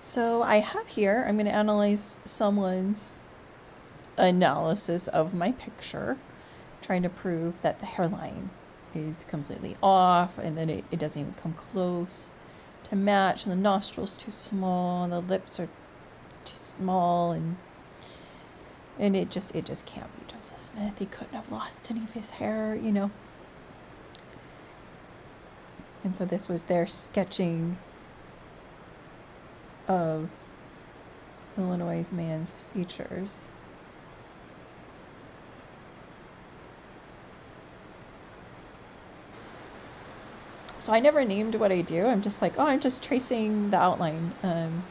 So I have here, I'm going to analyze someone's analysis of my picture, trying to prove that the hairline is completely off and then it, it doesn't even come close to match and the nostrils too small and the lips are too small and and it just it just can't be Joseph Smith. He couldn't have lost any of his hair, you know. And so this was their sketching of Illinois man's features. So I never named what I do. I'm just like, oh, I'm just tracing the outline. Um,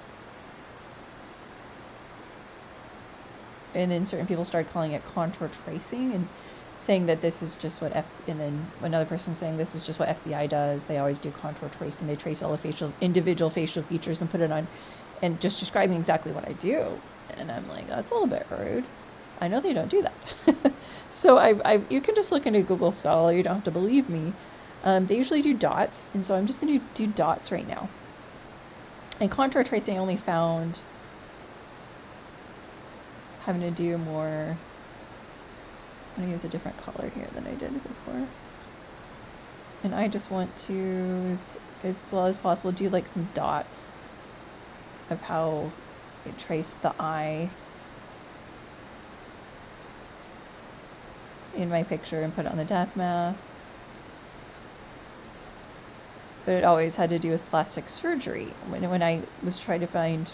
and then certain people started calling it contour tracing and saying that this is just what F and then another person saying this is just what FBI does. They always do contour tracing. They trace all the facial individual facial features and put it on and just describing exactly what I do. And I'm like, that's a little bit rude. I know they don't do that. so I, I you can just look into Google Scholar. You don't have to believe me. Um, they usually do dots, and so I'm just going to do dots right now. And contour tracing I only found having to do more. I'm to use a different color here than I did before. And I just want to, as, as well as possible, do like some dots of how it traced the eye in my picture and put it on the death mask but it always had to do with plastic surgery. When, when I was trying to find,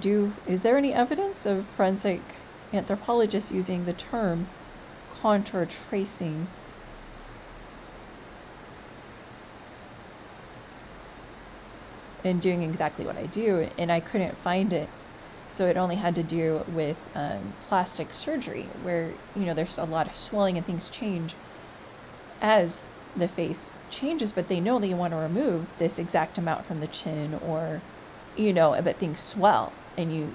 do is there any evidence of forensic anthropologists using the term contour tracing? And doing exactly what I do, and I couldn't find it. So it only had to do with um, plastic surgery, where you know there's a lot of swelling and things change as the face changes, but they know they want to remove this exact amount from the chin or, you know, but things swell and you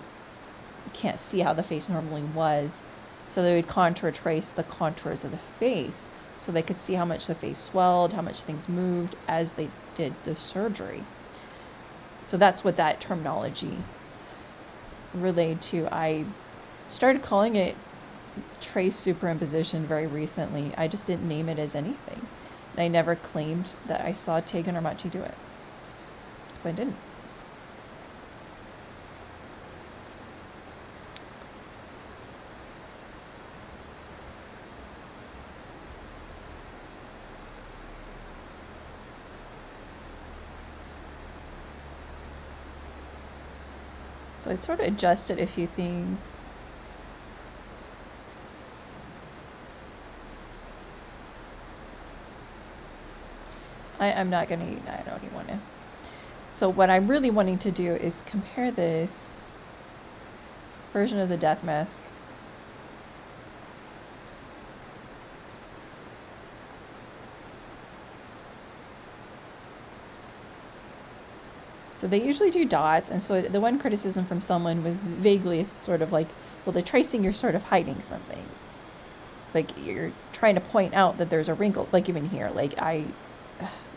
can't see how the face normally was. So they would contour trace the contours of the face so they could see how much the face swelled, how much things moved as they did the surgery. So that's what that terminology relayed to. I started calling it trace superimposition very recently. I just didn't name it as anything. And I never claimed that I saw Tegan or Machi do it. Because I didn't. So I sort of adjusted a few things I, I'm not going to, eat, I don't even want to. So what I'm really wanting to do is compare this version of the death mask So they usually do dots, and so the one criticism from someone was vaguely sort of like, well, the tracing, you're sort of hiding something. Like you're trying to point out that there's a wrinkle, like even here. Like I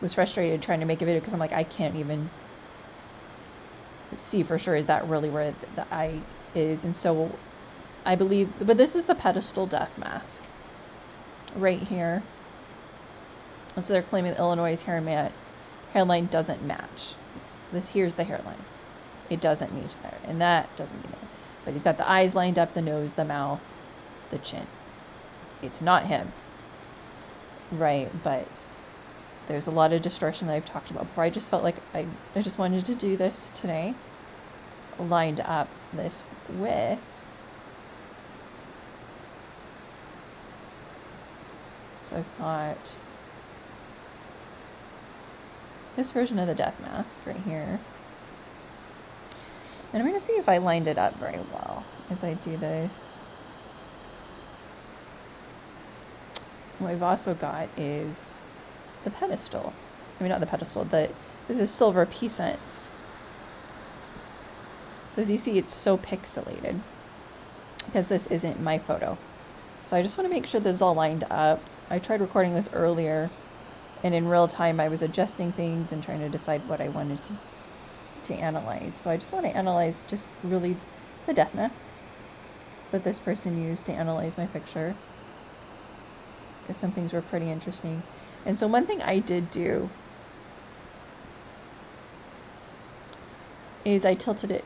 was frustrated trying to make a video because I'm like, I can't even see for sure is that really where the eye is. And so I believe, but this is the pedestal death mask right here. And so they're claiming Illinois' hair hairline doesn't match. This here's the hairline. It doesn't meet there, and that doesn't meet there. But he's got the eyes lined up, the nose, the mouth, the chin. It's not him. Right, but there's a lot of distortion that I've talked about before. I just felt like I, I just wanted to do this today. Lined up this with So I've got this version of the death mask right here. And I'm going to see if I lined it up very well as I do this. What I've also got is the pedestal. I mean, not the pedestal, the, this is silver cents. So as you see, it's so pixelated because this isn't my photo. So I just want to make sure this is all lined up. I tried recording this earlier and in real time I was adjusting things and trying to decide what I wanted to to analyze. So I just want to analyze just really the death mask that this person used to analyze my picture. Because some things were pretty interesting. And so one thing I did do is I tilted it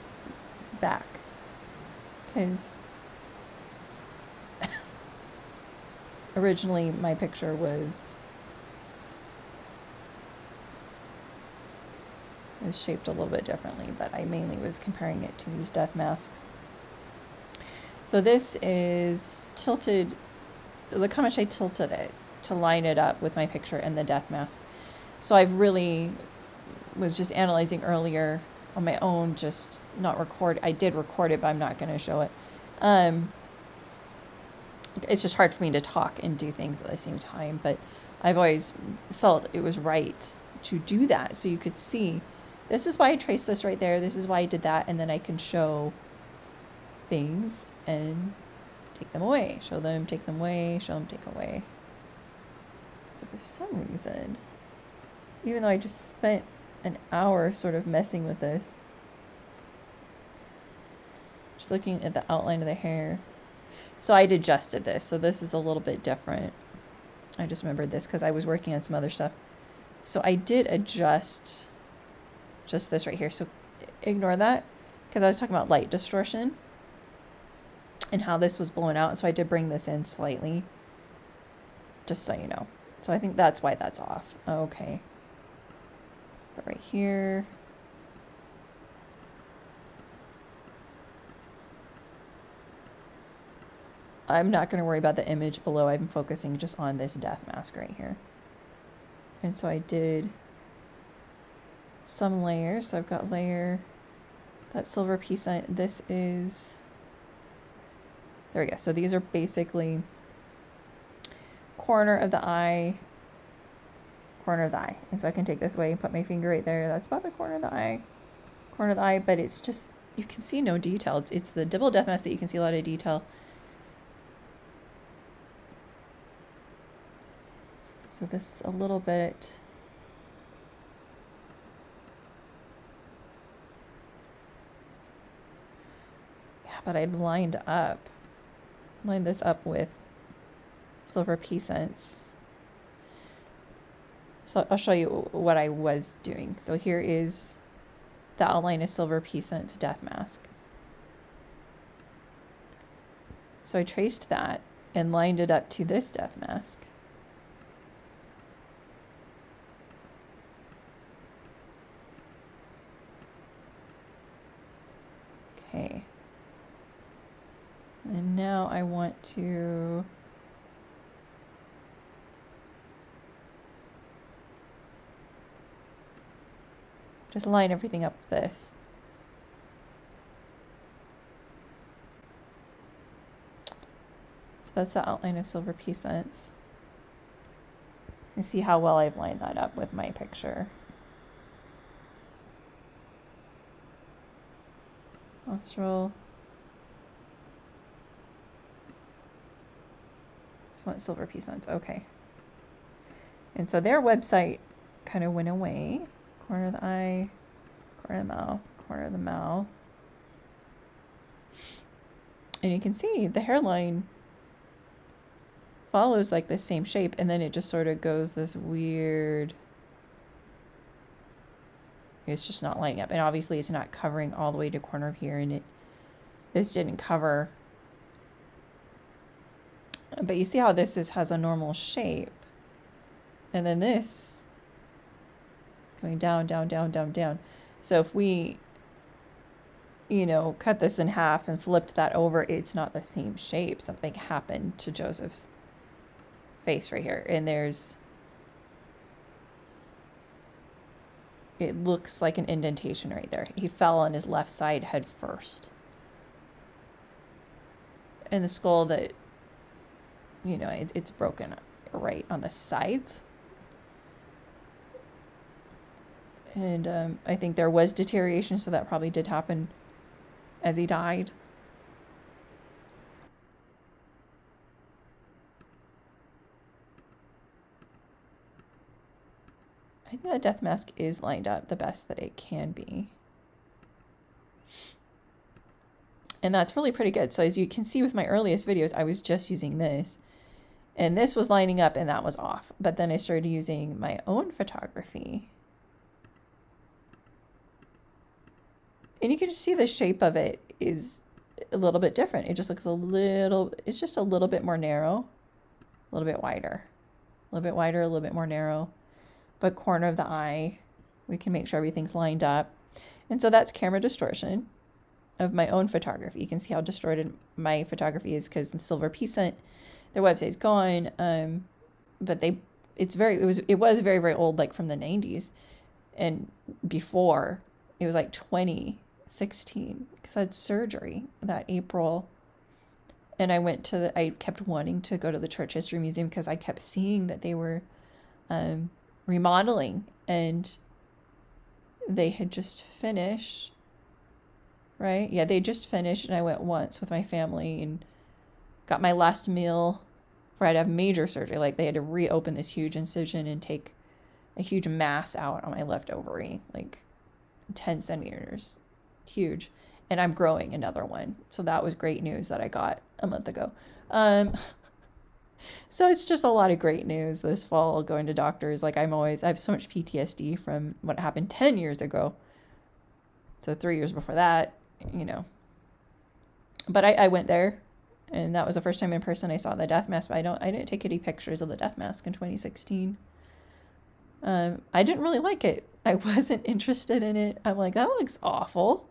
back. Because originally my picture was is shaped a little bit differently, but I mainly was comparing it to these death masks. So this is tilted, the much I tilted it to line it up with my picture and the death mask. So I've really was just analyzing earlier on my own, just not record. I did record it, but I'm not going to show it. Um, it's just hard for me to talk and do things at the same time, but I've always felt it was right to do that so you could see this is why I traced this right there. This is why I did that. And then I can show things and take them away. Show them, take them away, show them, take away. So for some reason, even though I just spent an hour sort of messing with this, just looking at the outline of the hair. So I'd adjusted this. So this is a little bit different. I just remembered this because I was working on some other stuff. So I did adjust just this right here. So ignore that because I was talking about light distortion and how this was blown out. So I did bring this in slightly just so you know. So I think that's why that's off. Okay. But right here. I'm not going to worry about the image below. I'm focusing just on this death mask right here. And so I did some layers. So I've got layer, that silver piece. On this is, there we go. So these are basically corner of the eye, corner of the eye. And so I can take this away and put my finger right there. That's about the corner of the eye, corner of the eye, but it's just, you can see no detail. It's, it's the Dibble death mask that you can see a lot of detail. So this is a little bit but I'd lined up, lined this up with silver scents. So I'll show you what I was doing. So here is the outline of silver scents death mask. So I traced that and lined it up to this death mask. Okay. And now I want to just line everything up with this. So that's the outline of Silver Pea Scents. And see how well I've lined that up with my picture. Nostril. Want silver pea scents. Okay. And so their website kind of went away. Corner of the eye, corner of the mouth, corner of the mouth. And you can see the hairline follows like the same shape and then it just sort of goes this weird it's just not lining up and obviously it's not covering all the way to corner of here and it this didn't cover but you see how this is has a normal shape. And then this is going down, down, down, down, down. So if we, you know, cut this in half and flipped that over, it's not the same shape. Something happened to Joseph's face right here. And there's, it looks like an indentation right there. He fell on his left side head first. And the skull that you know, it's, it's broken right on the sides. And um, I think there was deterioration, so that probably did happen as he died. I think the death mask is lined up the best that it can be. And that's really pretty good. So as you can see with my earliest videos, I was just using this. And this was lining up and that was off. But then I started using my own photography. And you can see the shape of it is a little bit different. It just looks a little, it's just a little bit more narrow, a little bit wider, a little bit wider, a little bit more narrow. But corner of the eye, we can make sure everything's lined up. And so that's camera distortion of my own photography. You can see how distorted my photography is because the Silver P-Cent, their website's gone. Um, but they, it's very, it was, it was very, very old, like from the 90s. And before, it was like 2016 because I had surgery that April. And I went to the, I kept wanting to go to the Church History Museum because I kept seeing that they were um, remodeling and they had just finished right? Yeah, they just finished, and I went once with my family and got my last meal where I'd have major surgery. Like they had to reopen this huge incision and take a huge mass out on my left ovary, like 10 centimeters, huge. And I'm growing another one. So that was great news that I got a month ago. Um, so it's just a lot of great news this fall going to doctors. Like I'm always, I have so much PTSD from what happened 10 years ago. So three years before that, you know. But I, I went there and that was the first time in person I saw the death mask. But I don't I didn't take any pictures of the death mask in 2016. Um, I didn't really like it. I wasn't interested in it. I'm like, that looks awful.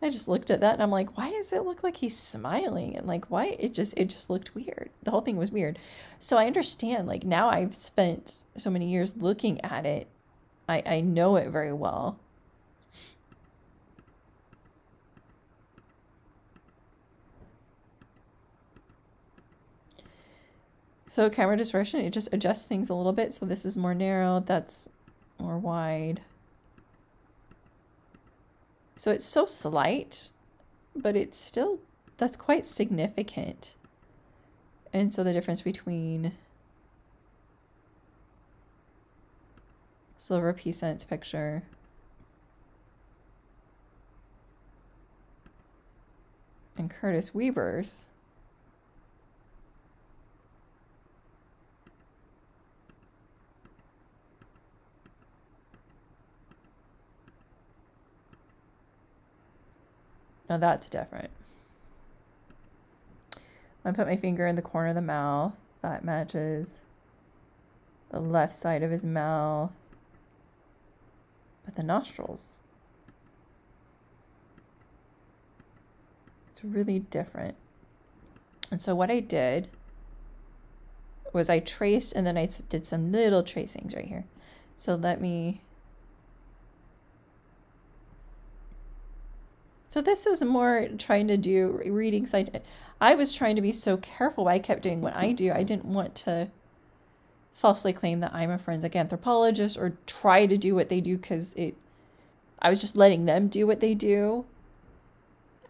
I just looked at that and I'm like, why does it look like he's smiling? And like, why it just it just looked weird. The whole thing was weird. So I understand. Like now I've spent so many years looking at it. I I know it very well. So camera distortion, it just adjusts things a little bit. So this is more narrow, that's more wide. So it's so slight, but it's still, that's quite significant. And so the difference between Silver P-Cent's picture and Curtis Weber's Now that's different. I put my finger in the corner of the mouth. That matches the left side of his mouth. But the nostrils. It's really different. And so what I did was I traced and then I did some little tracings right here. So let me So this is more trying to do reading side. I was trying to be so careful. I kept doing what I do. I didn't want to falsely claim that I'm a forensic anthropologist or try to do what they do because it. I was just letting them do what they do.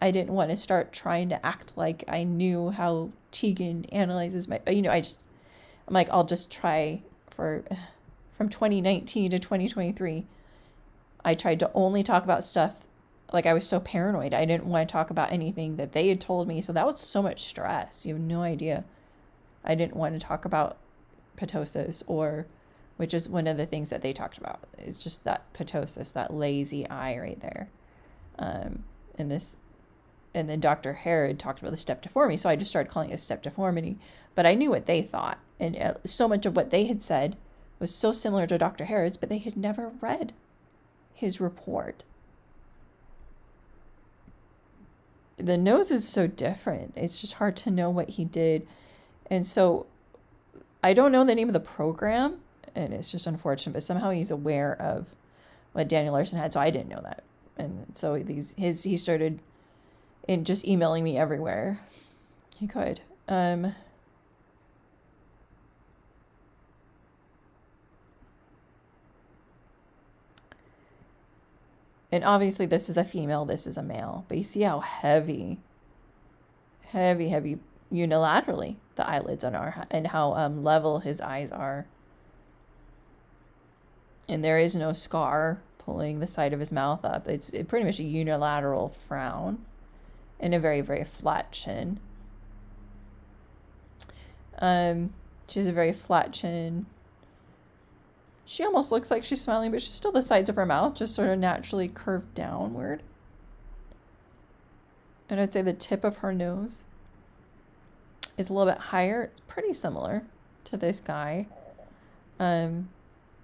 I didn't want to start trying to act like I knew how Tegan analyzes my. You know, I just. I'm like, I'll just try for from 2019 to 2023. I tried to only talk about stuff like I was so paranoid. I didn't want to talk about anything that they had told me. So that was so much stress. You have no idea. I didn't want to talk about ptosis or which is one of the things that they talked about. It's just that ptosis, that lazy eye right there. Um, and this and then Dr. Herod talked about the step deformity. So I just started calling it step deformity. But I knew what they thought. And uh, so much of what they had said was so similar to Dr. Herod's, but they had never read his report. The nose is so different. It's just hard to know what he did. And so I don't know the name of the program, and it's just unfortunate, but somehow he's aware of what Daniel Larson had, so I didn't know that. And so these his he started in just emailing me everywhere he could. Um And obviously this is a female, this is a male. But you see how heavy, heavy, heavy unilaterally the eyelids are and how um, level his eyes are. And there is no scar pulling the side of his mouth up. It's pretty much a unilateral frown. and a very, very flat chin. Um, she has a very flat chin. She almost looks like she's smiling, but she's still the sides of her mouth just sort of naturally curved downward. And I'd say the tip of her nose is a little bit higher. It's pretty similar to this guy. Um,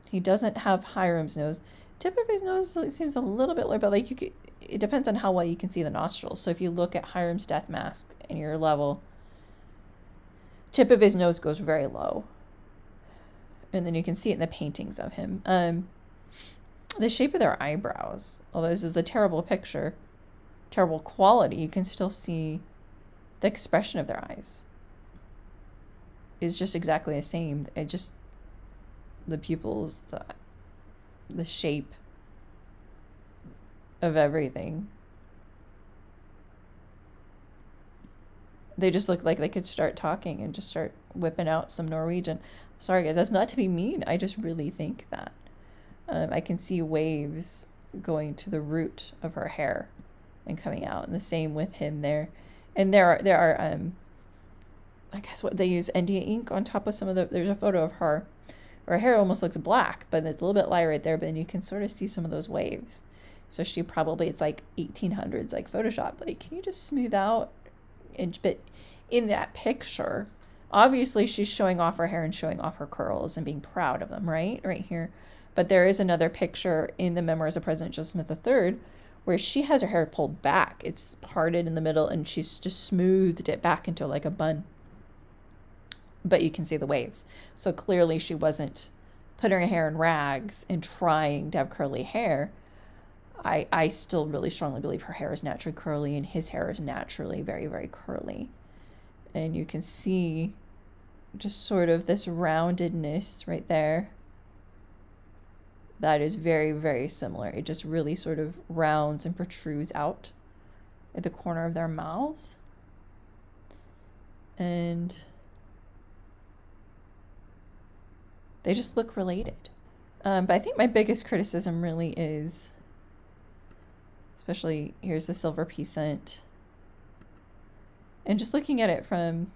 he doesn't have Hyrum's nose. Tip of his nose seems a little bit lower, but like you could, it depends on how well you can see the nostrils. So if you look at Hyrum's death mask and your level, tip of his nose goes very low. And then you can see it in the paintings of him. Um, the shape of their eyebrows, although this is a terrible picture, terrible quality, you can still see the expression of their eyes is just exactly the same. It just the pupils, the the shape of everything. They just look like they could start talking and just start whipping out some Norwegian. Sorry, guys, that's not to be mean. I just really think that. Um, I can see waves going to the root of her hair and coming out, and the same with him there. And there are there are um, I guess what they use India ink on top of some of the. There's a photo of her. Her hair almost looks black, but it's a little bit light right there. But then you can sort of see some of those waves. So she probably it's like 1800s, like Photoshop. Like, can you just smooth out? And but in that picture, obviously she's showing off her hair and showing off her curls and being proud of them, right? Right here. But there is another picture in the memoirs of President Joseph Smith III where she has her hair pulled back. It's parted in the middle and she's just smoothed it back into like a bun but you can see the waves. So clearly she wasn't putting her hair in rags and trying to have curly hair. I, I still really strongly believe her hair is naturally curly and his hair is naturally very, very curly. And you can see just sort of this roundedness right there. That is very, very similar. It just really sort of rounds and protrudes out at the corner of their mouths. And They just look related. Um, but I think my biggest criticism really is, especially here's the silver cent, and just looking at it from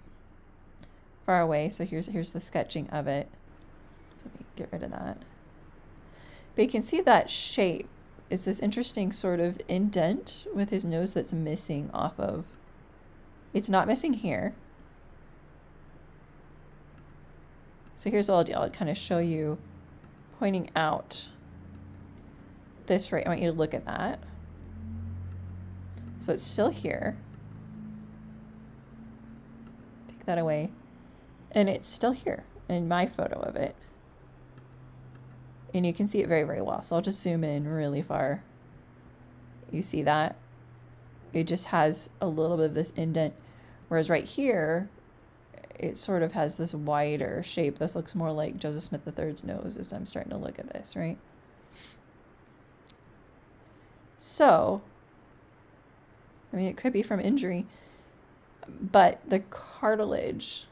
far away. So here's here's the sketching of it. So let me get rid of that. But you can see that shape. It's this interesting sort of indent with his nose that's missing off of. It's not missing here. So here's what I'll do. I'll kind of show you pointing out this right. I want you to look at that. So it's still here. Take that away. And it's still here in my photo of it. And you can see it very, very well. So I'll just zoom in really far. You see that? It just has a little bit of this indent. Whereas right here, it sort of has this wider shape. This looks more like Joseph Smith III's nose as I'm starting to look at this, right? So, I mean, it could be from injury, but the cartilage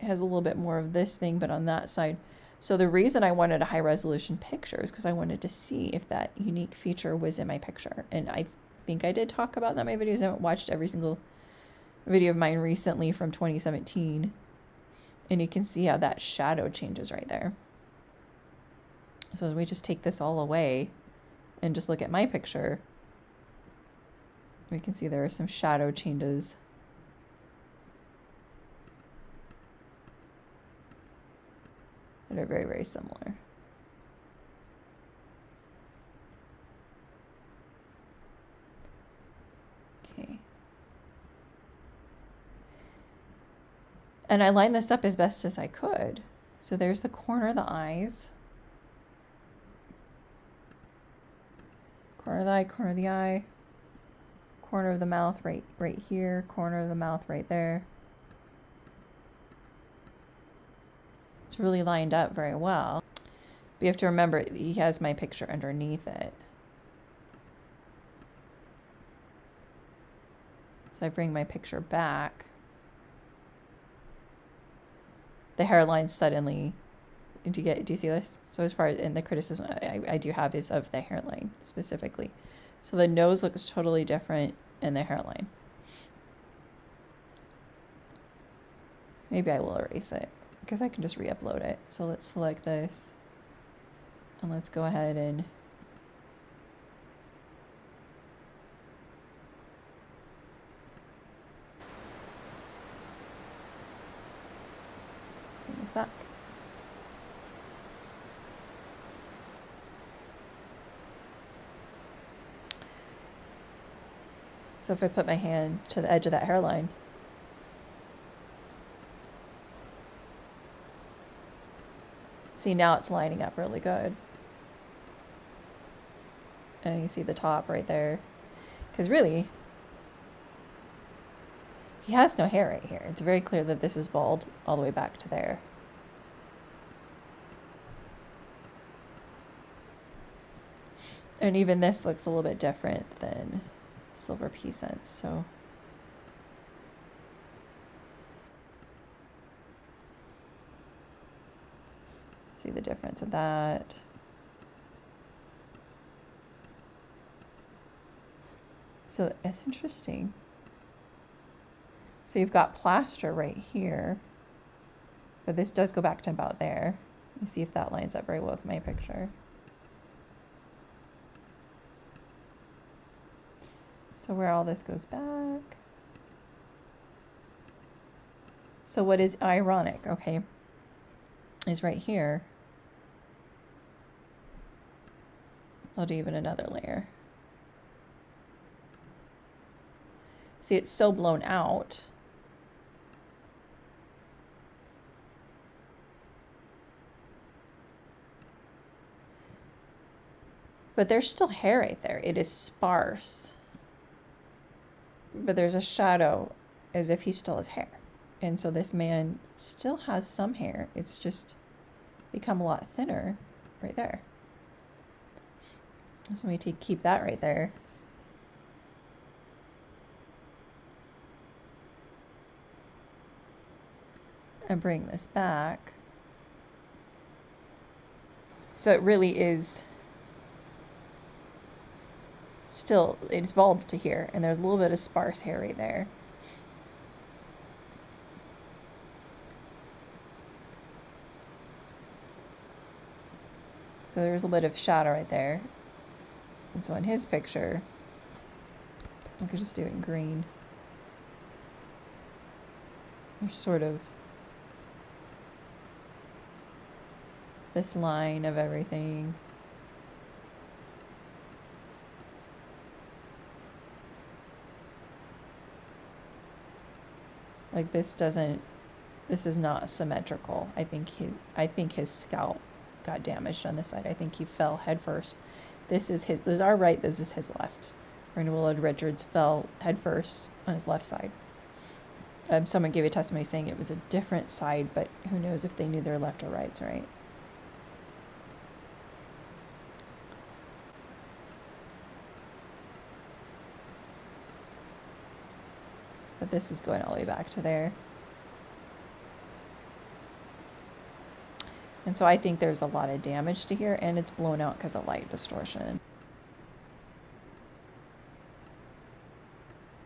has a little bit more of this thing, but on that side. So the reason I wanted a high resolution picture is because I wanted to see if that unique feature was in my picture. And I think I did talk about that in my videos. I haven't watched every single video of mine recently from 2017 and you can see how that shadow changes right there. So we just take this all away and just look at my picture, we can see there are some shadow changes. That are very, very similar. Okay. And I lined this up as best as I could. So there's the corner of the eyes. Corner of the eye, corner of the eye. Corner of the mouth right right here, corner of the mouth right there. It's really lined up very well. But you have to remember, he has my picture underneath it. So I bring my picture back. The hairline suddenly, do you get, do you see this? So as far as, and the criticism I, I do have is of the hairline specifically. So the nose looks totally different in the hairline. Maybe I will erase it because I can just re-upload it. So let's select this and let's go ahead and bring this back. So if I put my hand to the edge of that hairline, see now it's lining up really good. And you see the top right there. Because really, he has no hair right here. It's very clear that this is bald all the way back to there. And even this looks a little bit different than silver pea cents. So see the difference of that. So it's interesting. So you've got plaster right here, but this does go back to about there. Let me see if that lines up very well with my picture. So where all this goes back. So what is ironic, okay, is right here. I'll do even another layer. See, it's so blown out. But there's still hair right there. It is sparse but there's a shadow as if he still has hair. And so this man still has some hair. It's just become a lot thinner right there. So we take, keep that right there. And bring this back. So it really is still it's bald to here and there's a little bit of sparse hair right there so there's a bit of shadow right there and so in his picture I could just do it in green there's sort of this line of everything Like this doesn't this is not symmetrical. I think his I think his scalp got damaged on this side. I think he fell headfirst. This is his this is our right, this is his left. Ernie Willard Richards fell headfirst on his left side. Um, someone gave a testimony saying it was a different side, but who knows if they knew their left or rights, right? But this is going all the way back to there. And so I think there's a lot of damage to here and it's blown out because of light distortion.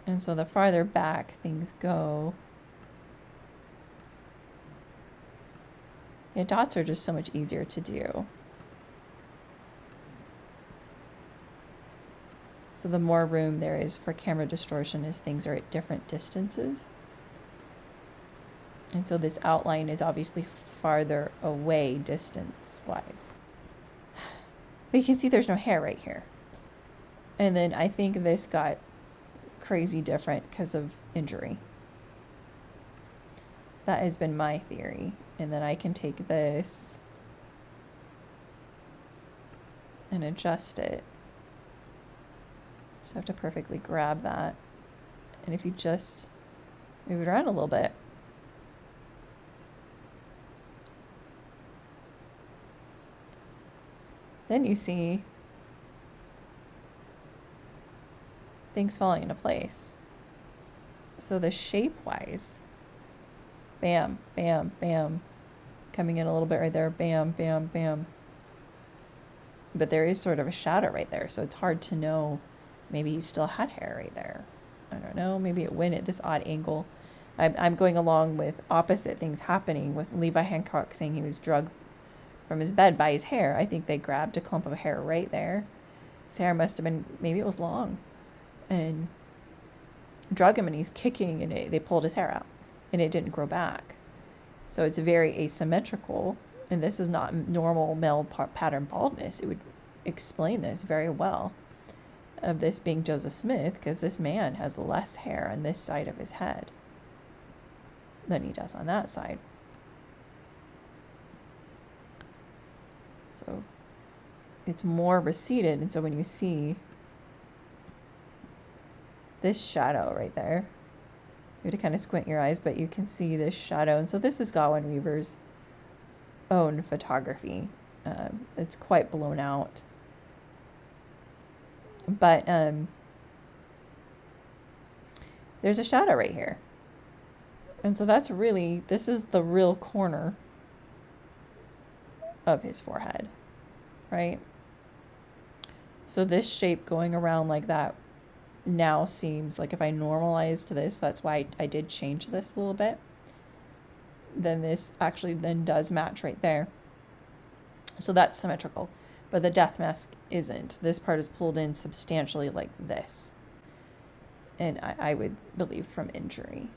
And so the farther back things go, yeah, dots are just so much easier to do. So the more room there is for camera distortion as things are at different distances. And so this outline is obviously farther away distance-wise. But you can see there's no hair right here. And then I think this got crazy different because of injury. That has been my theory. And then I can take this and adjust it just have to perfectly grab that. And if you just move it around a little bit, then you see things falling into place. So the shape-wise, bam, bam, bam, coming in a little bit right there, bam, bam, bam. But there is sort of a shadow right there, so it's hard to know Maybe he still had hair right there. I don't know. Maybe it went at this odd angle. I'm, I'm going along with opposite things happening with Levi Hancock saying he was drugged from his bed by his hair. I think they grabbed a clump of hair right there. His hair must have been, maybe it was long, and drug him, and he's kicking, and it, they pulled his hair out, and it didn't grow back. So it's very asymmetrical, and this is not normal male pattern baldness. It would explain this very well of this being Joseph Smith because this man has less hair on this side of his head than he does on that side. So it's more receded. And so when you see this shadow right there, you have to kind of squint your eyes, but you can see this shadow. And so this is Godwin Weaver's own photography. Um, it's quite blown out. But um, there's a shadow right here. And so that's really, this is the real corner of his forehead, right? So this shape going around like that now seems like if I normalize to this, that's why I did change this a little bit, then this actually then does match right there. So that's symmetrical, but the death mask isn't. This part is pulled in substantially like this. And I, I would believe from injury.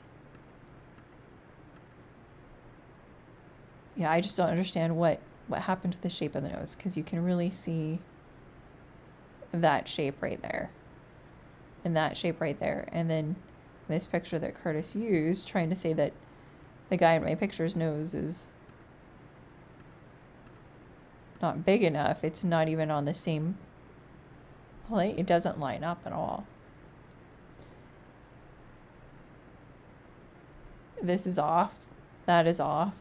yeah, I just don't understand what what happened to the shape of the nose because you can really see that shape right there. And that shape right there. And then this picture that Curtis used trying to say that the guy in my picture's nose is not big enough. It's not even on the same plate it doesn't line up at all. This is off. That is off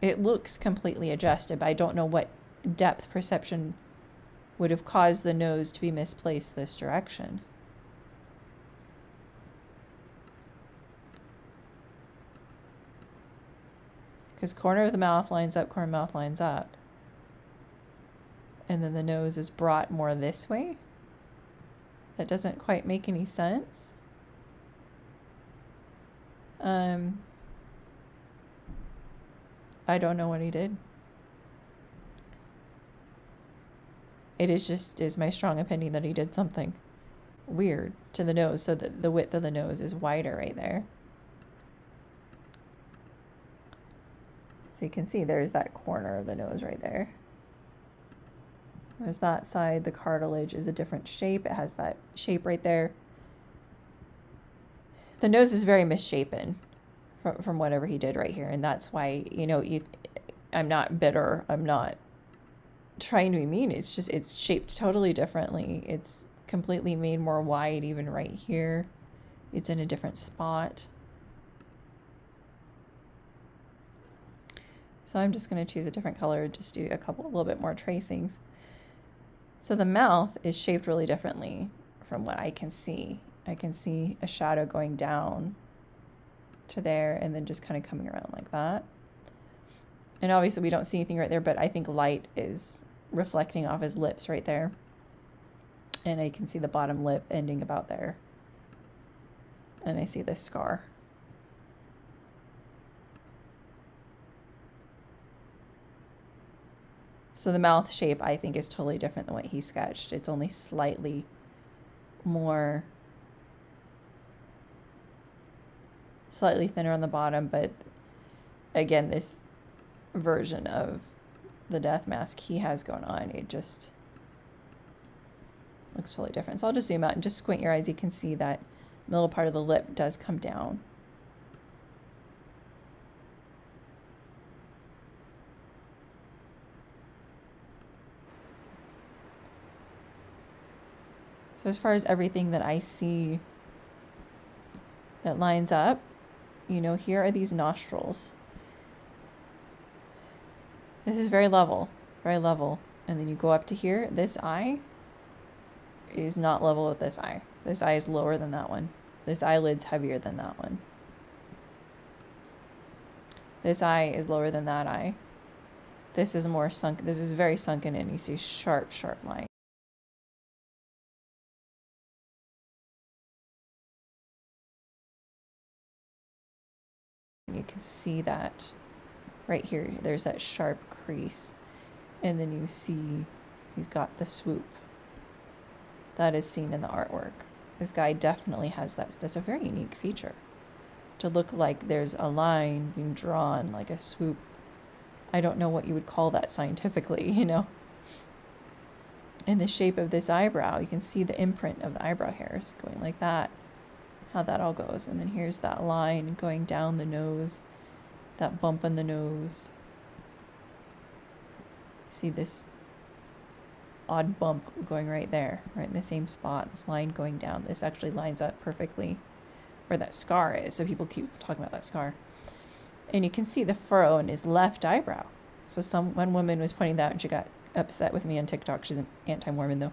it looks completely adjusted, but I don't know what depth perception would have caused the nose to be misplaced this direction. Because corner of the mouth lines up, corner mouth lines up. And then the nose is brought more this way. That doesn't quite make any sense. Um, I don't know what he did. It is just is my strong opinion that he did something weird to the nose so that the width of the nose is wider right there. So you can see there's that corner of the nose right there. There's that side, the cartilage is a different shape. It has that shape right there. The nose is very misshapen from, from whatever he did right here. And that's why, you know, you, I'm not bitter. I'm not trying to be mean. It's just, it's shaped totally differently. It's completely made more wide, even right here. It's in a different spot. So I'm just going to choose a different color, just do a couple, a little bit more tracings. So the mouth is shaped really differently from what I can see. I can see a shadow going down to there and then just kind of coming around like that. And obviously we don't see anything right there, but I think light is reflecting off his lips right there. And I can see the bottom lip ending about there. And I see this scar. So the mouth shape I think is totally different than what he sketched. It's only slightly more slightly thinner on the bottom, but again, this version of the death mask he has going on, it just looks totally different. So I'll just zoom out and just squint your eyes. You can see that middle part of the lip does come down. So as far as everything that I see that lines up, you know, here are these nostrils. This is very level, very level. And then you go up to here. This eye is not level with this eye. This eye is lower than that one. This eyelid's heavier than that one. This eye is lower than that eye. This is more sunk. This is very sunken in. You see sharp, sharp line. You can see that right here. There's that sharp crease. And then you see he's got the swoop. That is seen in the artwork. This guy definitely has that. That's a very unique feature. To look like there's a line being drawn, like a swoop. I don't know what you would call that scientifically, you know? In the shape of this eyebrow, you can see the imprint of the eyebrow hairs going like that. How that all goes. And then here's that line going down the nose, that bump in the nose. See this odd bump going right there, right in the same spot. This line going down. This actually lines up perfectly where that scar is. So people keep talking about that scar. And you can see the furrow in his left eyebrow. So some one woman was pointing that out and she got upset with me on TikTok. She's an anti-Mormon though.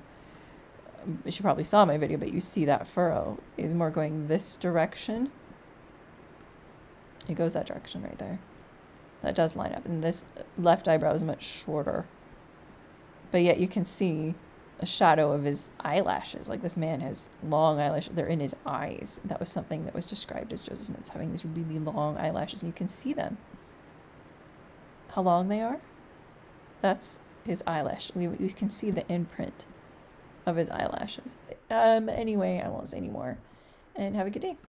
She probably saw my video, but you see that furrow is more going this direction. It goes that direction right there. That does line up. And this left eyebrow is much shorter but yet you can see a shadow of his eyelashes. Like this man has long eyelashes. They're in his eyes. That was something that was described as Joseph Smith's having these really long eyelashes, and you can see them. How long they are? That's his eyelash. We, we can see the imprint of his eyelashes. Um. Anyway, I won't say anymore. And have a good day.